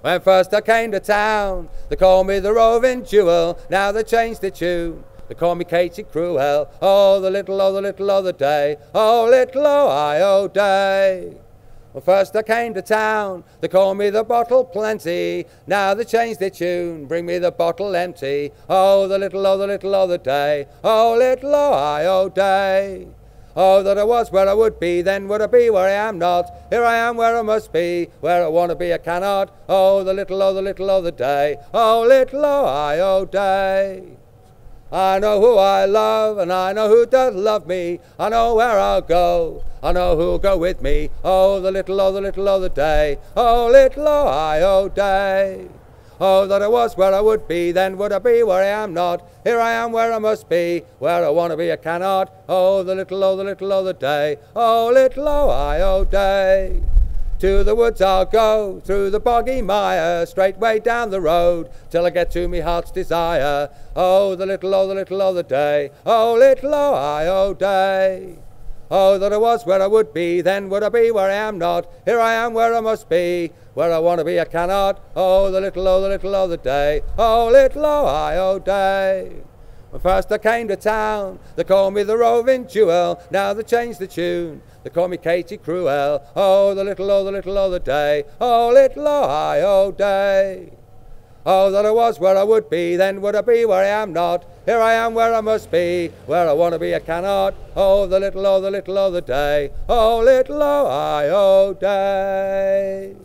When first I came to town, they called me the roving jewel. Now they changed the tune. They call me Katie Cruel. Oh, the little, oh, the little, oh, the day. Oh, little, oh, I, oh, day. Well, first I came to town, they call me the bottle plenty. Now they changed their tune, bring me the bottle empty. Oh, the little, oh, the little, oh, the day. Oh, little, oh, I, oh, day. Oh, that I was where I would be, then would I be where I am not? Here I am where I must be, where I want to be I cannot. Oh, the little, oh, the little, oh, the day. Oh, little, oh, I, oh, day. I know who I love, and I know who does love me. I know where I'll go, I know who'll go with me. Oh, the little, oh, the little, oh, the day. Oh, little, oh, I, oh, day. Oh, that I was where I would be, then would I be where I am not? Here I am where I must be, where I want to be I cannot. Oh, the little, oh, the little, oh, the day. Oh, little, oh, I, oh, day. To the woods I'll go, through the boggy mire, straight way down the road, till I get to me heart's desire. Oh, the little, oh, the little, oh, the day. Oh, little, oh, I, oh, day. Oh, that I was where I would be, then would I be where I am not. Here I am where I must be, where I want to be I cannot. Oh, the little, oh, the little, oh, the day. Oh, little, oh, I, oh, day. When first I came to town, they called me the roving jewel. Now they changed the tune. They call me Katie Cruel. Oh, the little, oh, the little, oh, the day. Oh, little, oh, I, oh, day. Oh, that I was where I would be, then would I be where I am not. Here I am where I must be, where I want to be I cannot. Oh, the little, oh, the little, oh, the day. Oh, little, oh, I, oh, day.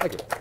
Thank you.